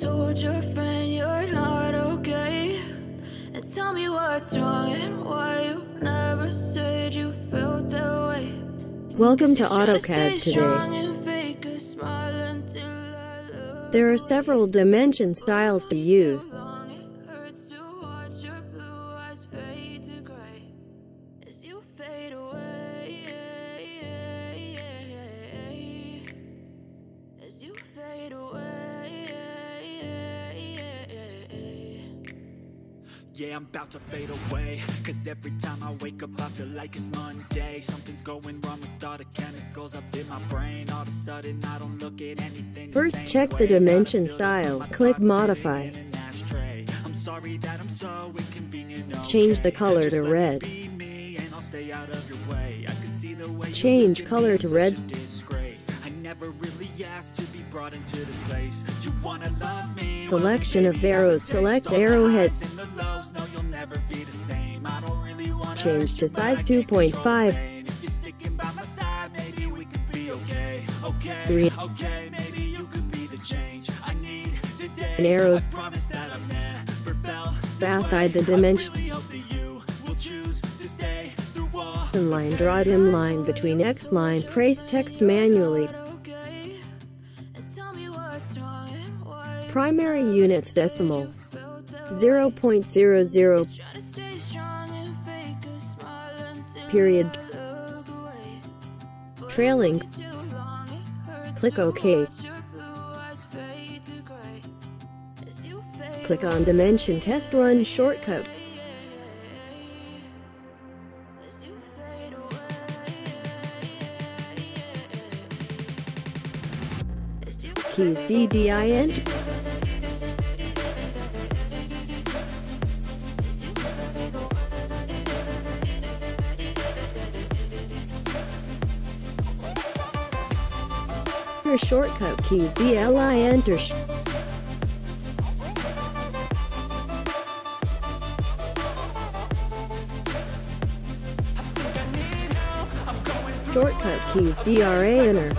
told your friend you're not okay? And tell me what's wrong and why you never said you felt that way. Welcome to AutoCAD today. and fake a smile until I look There are several dimension styles to use. Yeah, I'm about to fade away Cause every time I wake up I feel like it's Monday Something's going wrong with all the chemicals up in my brain All of a sudden I don't look at anything First, check the dimension style. Click Modify. in an ashtray. I'm sorry that I'm so inconvenient, Change the color to red. me and I'll stay out of your way. I can see the way Change color to red. such a disgrace. I never really asked to be brought into this place. You wanna love me? Selection of arrows. Select arrowhead. Highs and the lows. No, you'll never be the same. I don't really wanna Change to size I can't control 2.5. pain. If you're sticking by my side, maybe we could be okay. Okay, Three. okay, maybe you could be the change I need today. And arrows. I promise that I've never felt this Beside the dimension. I really hope that you will choose to stay through all line. Draw a dim line between X line. Trace text manually. Okay. And tell me what's wrong and why you Primary units decimal. Felt that way. 0.00. Try to stay strong and fake a smile until Period. Trailing. Click OK. Click on Dimension Test Run shortcut. Keys DDIM. Shortcut keys DLI enter sh- shortcut keys DRA enter